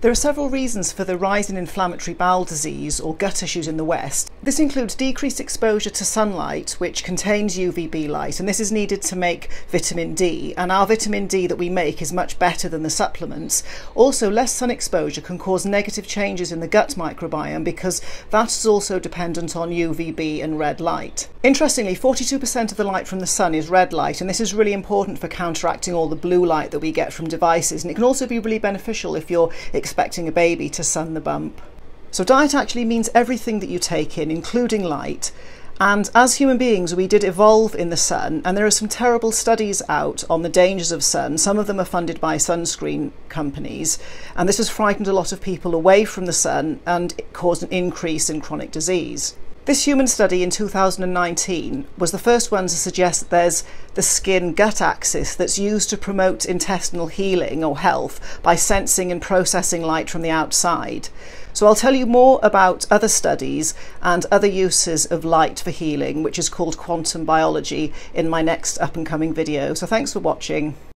There are several reasons for the rise in inflammatory bowel disease or gut issues in the West. This includes decreased exposure to sunlight, which contains UVB light, and this is needed to make vitamin D. And our vitamin D that we make is much better than the supplements. Also, less sun exposure can cause negative changes in the gut microbiome because that is also dependent on UVB and red light. Interestingly, 42% of the light from the sun is red light, and this is really important for counteracting all the blue light that we get from devices. And it can also be really beneficial if you're expecting a baby to sun the bump. So, diet actually means everything that you take in, including light. And as human beings, we did evolve in the sun, and there are some terrible studies out on the dangers of sun. Some of them are funded by sunscreen companies, and this has frightened a lot of people away from the sun and caused an increase in chronic disease. This human study in 2019 was the first one to suggest that there's the skin gut axis that's used to promote intestinal healing or health by sensing and processing light from the outside. So I'll tell you more about other studies and other uses of light for healing, which is called quantum biology, in my next up and coming video. So thanks for watching.